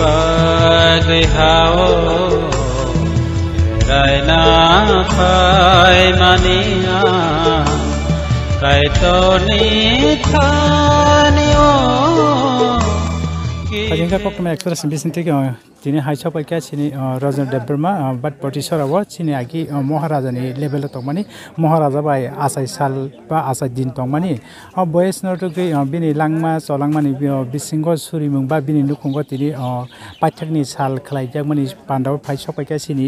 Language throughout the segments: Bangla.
ปัเหาไรนาพายมานียไก่ตัวนี้ทานิโอ हजुरका पक्कमा एक्सप्रेसन बेसी थियो कि चिने हाई छ पहिला चिने रजन डेब्बरमा बट पटी सर अब चिने हाकी महाराजा नि लेभेल त पनि महाराजा भए आशाई साल बा आशा दिन त पनि अब बयस नटुके बिनी लाङमा चलाङमा नि बिसिङ्गो सुरिमुङ बा बिनी नुकुङ्गो तिनी पाठ्यक्नि साल खेलाइ जाग मनि पाण्डव फाइ छ पहिला चिने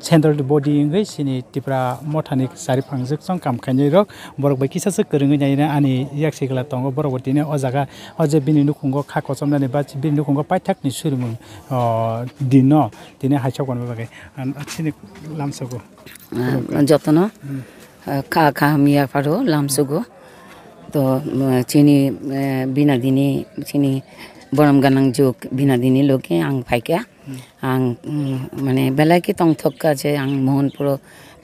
सेन्ट्रल बडीङै चिने तिप्रा मठा नि सारी फाङ्सक सङ काम खाइ नै रक बरक बाइकिसा छ करिङै जाइन आनि याक्सिकला तङ्गो बरक बटिने अजागा अझै बिनी नुकुङ्गो खाक kochomnani বা bini nukungo paithakni surmung দিন দিনে haichakwan bagay chini যত্ন খা খা মিয়া পারো লামসুগো তো চিনি বিনা দিনে চিনি বরম গানাং যুগ বিনা দিনে লোকে আং ফাইকা আং মানে বেলা কি তং থক্কা আছে আং মোহনপুর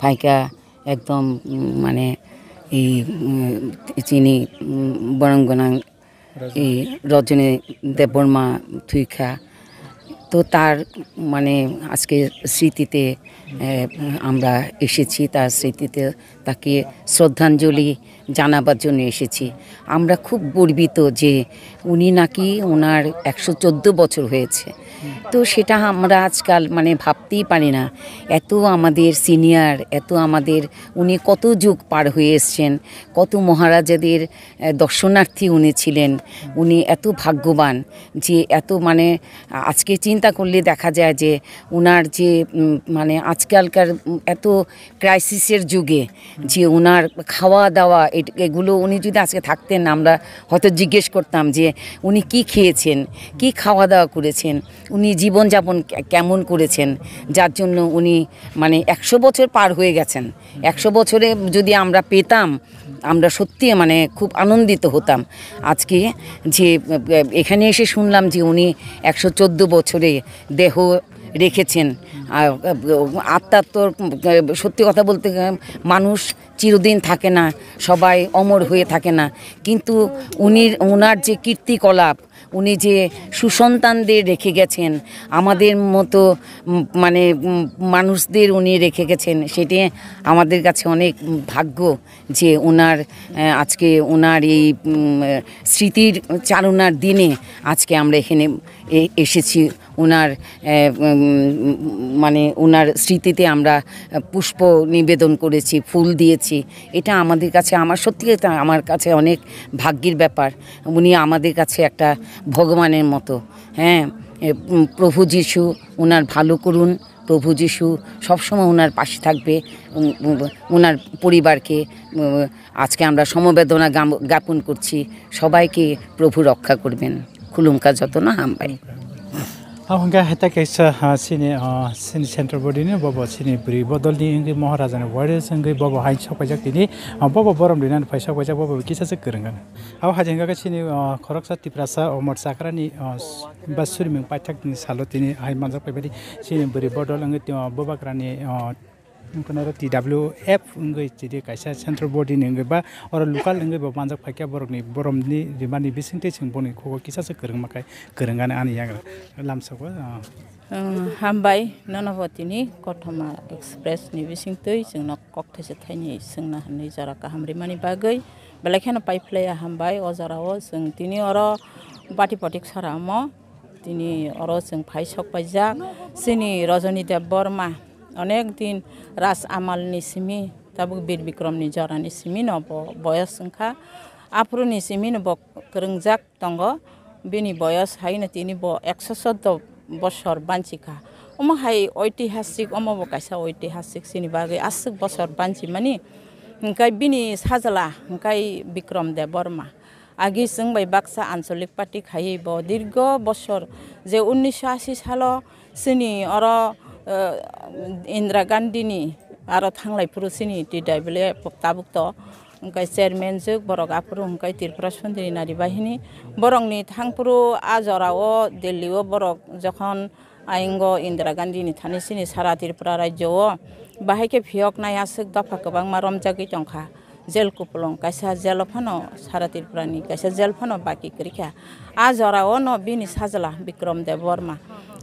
ফাইকা একদম মানে এই চিনি বরং গনাং এই রজনী দেববর্মা থুইখা। তো তার মানে আজকে স্মৃতিতে আমরা এসেছি, তার স্মৃতিতে তাকে শ্রদ্ধাঞ্জলি জানাবার জন্য এসেছি। আমরা খুব গর্বিত যে উনি নাকি ওনার একশো চোদ্দ বছর হয়েছে। তো সেটা আমরা আজকাল মানে ভাবতেই পারি না। এত আমাদের সিনিয়র এত আমাদের উনি কত যুগ পার হয়ে এসছেন, কত মহারাজাদের দর্শনার্থী উনি ছিলেন, উনি এত ভাগ্যবান যে এত মানে আজকে চিন্তা করলে দেখা যায় যে ওনার যে মানে আজকালকার এত ক্রাইসিসের যুগে যে ওনার খাওয়া দাওয়া এগুলো উনি যদি আজকে থাকতেন, আমরা হয়তো জিজ্ঞেস করতাম যে উনি কি খেয়েছেন, কি খাওয়া দাওয়া করেছেন উনি জীবনযাপন কেমন করেছেন, যার জন্য উনি মানে একশো বছর পার হয়ে গেছেন। একশো বছরে যদি আমরা পেতাম, আমরা সত্যি মানে খুব আনন্দিত হতাম। আজকে যে, এখানে এসে শুনলাম যে উনি একশো চোদ্দ বছরে দেহ রেখেছেন। আত্মার তো, সত্যি কথা বলতে মানুষ চিরদিন থাকে না, সবাই অমর হয়ে থাকে না। কিন্তু উনি ওনার যে কীর্তিকলাপ উনি যে সুসন্তানদের রেখে গেছেন, আমাদের মতো মানে মানুষদের উনি রেখে গেছেন, সেটি আমাদের কাছে অনেক ভাগ্য যে ওনার আজকে ওনার এই স্মৃতির চালনার দিনে আজকে আমরা এখানে এসেছি। ওনার মানে ওনার স্মৃতিতে আমরা পুষ্প নিবেদন করেছি, ফুল দিয়েছি। এটা আমাদের কাছে, আমার সত্যি আমার কাছে অনেক ভাগ্যের ব্যাপার। উনি আমাদের কাছে একটা ভগবানের মতো। হ্যাঁ প্রভু যিশু ওনার ভালো করুন, প্রভু যিশু সবসময় ওনার পাশে থাকবে ওনার পরিবারকে আজকে আমরা সমবেদনা জ্ঞাপন করছি। সবাইকে প্রভু রক্ষা করবেন। खुलुङका जतो न हाम पाइ हाउका हेता केस हासिने सिन सेन्टर बडी ने बबो सिने बृ बदल नि इंग्लिश महाराजा ने वर्ड संगे बब हाइ छ पजक तिने बबो बरम दिना ने पैसा पजक बबो किस से करंग हाउ हाजेंगा के सिने खरक सा तिप्रा सा ओ मोट नि बसुरी म पाठक नि सालो तिने हाइ मान्जा पबेली सिने बृ बदल अंग ति बबा करा nukuna ti W F ngai chiri kaisa central body ni ngai ba or local ngai ba banjak phakya borok ni borom ni rimani bisinte chingboni ko kisa se kereng makai kerengana ani yang lam sako hambai nanavotini kotoma express ni bisingtei jingna kokthese thaini singna hanai jara ka hamri mani bagai belekhana paiplaya hambai o jara o jing tini oro bati potik saramo tini oro jing phai sok paijak sini rajani dev borma अनेक दिन रास आमाल निसिमी तब वीर विक्रम नि जरा निसिमी नब बयस उनका आप्रु निसिमी नब करंगजाक तंग बिनि बयस हाय न तिनि ब 170 बसर बानचिका उम हाय ऐतिहासिक अम ब कायसा ऐतिहासिक सिनि बागे आसक बसर बानचि मनि उनका बिनि साजला उनका विक्रम देव बर्मा आगे संग भाई बक्सा आंसोलिक पार्टी खाई दीर्घ दिन गो बस्सर जे उन्नीस साल हलो सिनी औरा इन्दिरा गान्धीनि आरो थांलाय फुरुसिनि टि डाइबले ताबुक्त ओमफ्राय चेयारमेन जोग बरक आफुरु ओमफ्राय त्रिपुरा सुन्दरी नारी बाहिनी। बरंनि थांपुरु आजराव दिल्लीआव बरक जखन आइंग इन्दिरा गान्धीनि थानिसिनि सारा त्रिपुरा रायजोआव बाहायके फियक नायासोक दफा गोबां मा रमजागै दंखा। जेल कुपलं कायसा जेल फानो सारा त्रिपुरानि कायसा जेल फानो बाकी करिखा आजराव न बिनि साजला बिक्रम देव बर्मा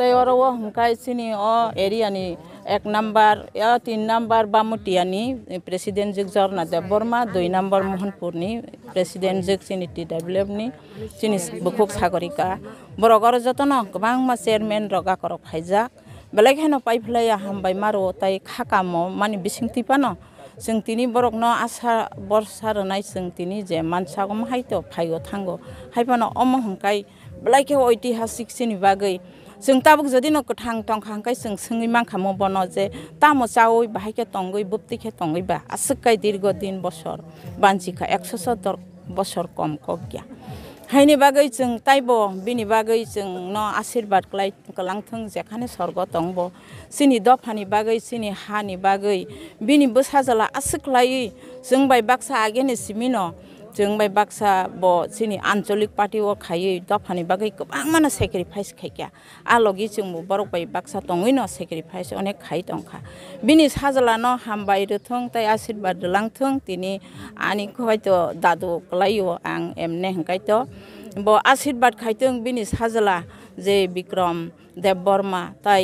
তাই আৰু মুখাই চিনি অ হেৰি আনি এক নাম্বাৰ অ তিনি নাম্বাৰ বামুটি আনি প্ৰেচিডেণ্ট যুগ জগন্নাথ দেৱ বৰ্মা দুই নম্বৰ মোহনপুৰনি প্ৰেচিডেণ্ট যুগ চিনি টি ডাব্লিউনি চিনি বুকুক চাকৰিকা বৰগড়ৰ যতন কমাং মা চেয়াৰমেন ৰগা কৰক হাইজাক বেলেগ হেনো পাই পেলাই আহাম বাই মাৰো তাই খাকাম মানে বিচিংটি পান जों दिनै बरकनो आसा बरसा रोनाय जों दिनै जे मानसियागौ हायथ' फायग' थांग' हायफानो अमहंखाय बेलायखे ऐतिहासिक सिनि बागै जों ताबुक जदि न गोथां टंखांखाय जों सोङै मांखामो बन जे तामो चावै बाहायके तंगै बुप्तिखे तंगैबा आसुकाय दीर्घ दिन बसर बान्जिखा एकस' सत्तर बसर कम कगिया हायनि बागै जों ताइब बिनि बागै जों न आशीर्बाद कलांथों जेखाने सर्ग दंब सिनि दफानि बागै सिनि हानि बागै बिनि बोसाजला आसुक्लायै जों बाय बाक्सा आगेनि सिमिन जों बाय बाक्सा ब सिनि आन्चलिक पार्टियाव खायै दफानि बागै गोबां माने सेक्रिफाइस खायखा आलगि जों बरक बाय बाक्सा दङै न सेक्रिफाइस अनेक खाय दंखा बिनि साजला न हामबाय रोथों ताइ आशीर्बाद लांथों तिनि आनिखौ हयथ' दादु कलायो आं एमने हंखायथ' ब आशीर्बाद खायथों बिनि साजला जे बिक्रम देब बर्मा ताइ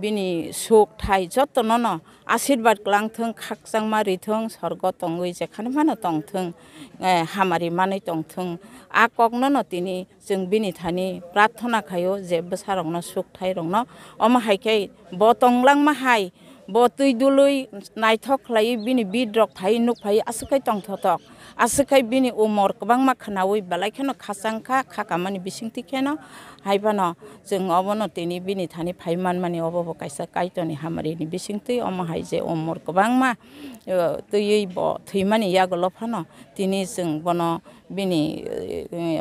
बिनि सुख थाइ जतन न आशीर्बाद लांथों खाकजां मारिथों सर्ग तङै जेखाने मानो तंथों हामारि मानै तंथों आककनो न तिनि जों बिनि थानि प्रार्थना खायो जेबो सारंनो सुख थाइ रंनो अमा हायखाय ब तंलां माहाय ब तै दुलै नायथक खालायो बिनि बिद्रक थाइ नुक फाइ आसुखाय तंथतक आसुखाय बिनि उमर गोबां मा खोनावै बालायखेनो खासांखा खाकामानि बिसिंथिखेनो हायबानो जों अबनो तिनि बिनि थानि फाइमान मानि अबब कायसा कायतनि हामारिनि बिसिंथि अमाहाय जे उमर गोबां मा तैयै ब थैमानि यागल फानो तिनि जों बन बिनि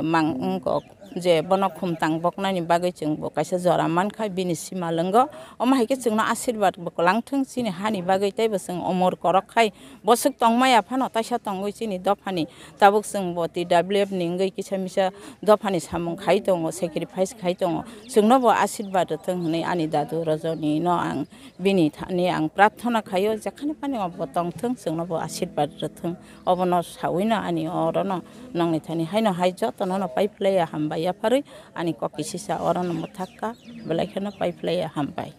मां जे बन खुमतां बकनानि बागै je bono khumtang boknani bagai chung bo kaisa jora man khai bini sima lengo oma haike chungno asirbat bo langthung chini hani bagai tai basung omor korok khai bosuk tongmaya phano taisa tongoi chini dophani tabuk sung bo ti wf ningai kisa misa dophani samung khai tongo sacrifice khai tongo chungno bo asirbat thung hne ani dadu rajoni no ang bini thani ang prarthana khayo jakhani pani bo tongthung chungno bo asirbat thung obono sawina ani orono nongni thani haino hai jotno no paiplaya hamba ya paroi ani kopi sisa orang nomor thakka belai kena pai play ya hampai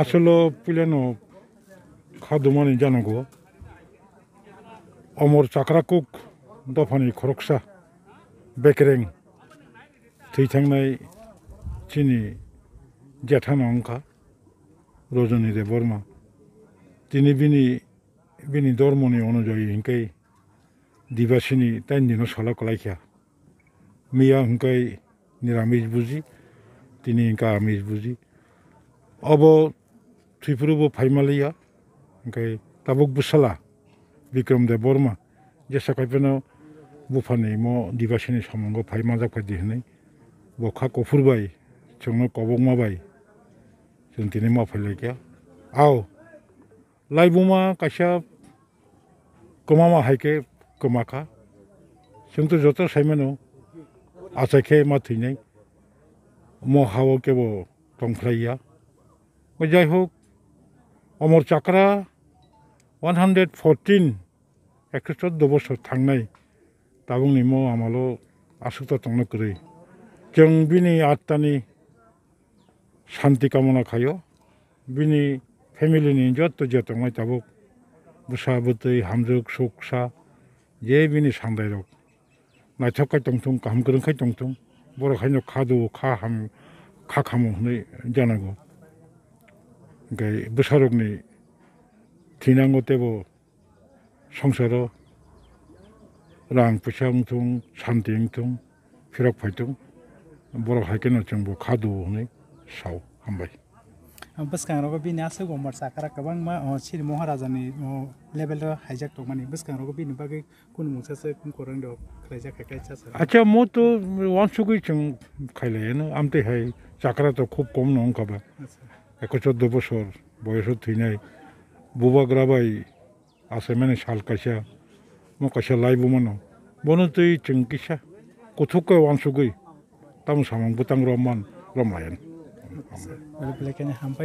আসলে পুলেনো খাদ্য মানে জানাগো অমর চাকরাকুক দফানি খরকসা বেকেরেং থৈথাংনাই চিনি জেঠান অঙ্কা রজনী দে বর্মা তিনি বিনি बेकेरें थैथांनाय चिनि जेठान अंखा रजनी दे बर्मा दिनै बिनि बिनि धर्मनि अनुजायै हिंकाय दिबासिनि टाइम दिनो सला कलायखा मैया हिंकाय निरामिस बुजि दिनै हिंका आमिस बुजि अब थैफोरबो फाइमालिया ओमफ्राय tabuk busala Bikram de Borma je sakaipeno bufani mo divasini samongo phai majak phai dihnai bo kha kofur bai chungno kobong ma bai जों दिनै मावफैलायगैया आव लाइबुमा कायसा गोमामा हायके गोमाखा जोंथ' जथ' साइमानो आसायखे मा थैनाय महाव केबो दंफ्राइया যাই হোক অমর চাকরা ওয়ান হান্ড্রেড ফরটিন একশো চোদ্দ বছর थांनाय दाबुंनि म आमाल' आसुक्त तंनो करै जों बिनि आत्मानि 무사부터의 함석 속사 예빈이 상대적 나 적갈 동통 감그런 칼 동통 뭐라 하냐 가도 가함 각하무 이잖아고. 그러니까 무사록니 디난고 때보 성서로 랑부샹통 산딩통 피락팔통 뭐라 할게는 정보 가도 오니 사오 한바이 bwskangrogo bini aswgo morsakara kwbangma siri maharajani level haijak tongmani bwskangrogo bini bagwi kunu mungsa korang rok khlaijak khai chasa acha mo to wansugui chung khaile no amte hai chakra to khub kom nong kaba eko 14 বছর বয়স থুই নাই বুবা গ্রাবাই আছে মানে শাল কাইসা মো কাইসা লাই বুমানো বনো তুই চিংকিসা কথুক ওয়ানসুগুই তাম সামং বুতাং রমান রমায়ন Boleh pilih yang hampa.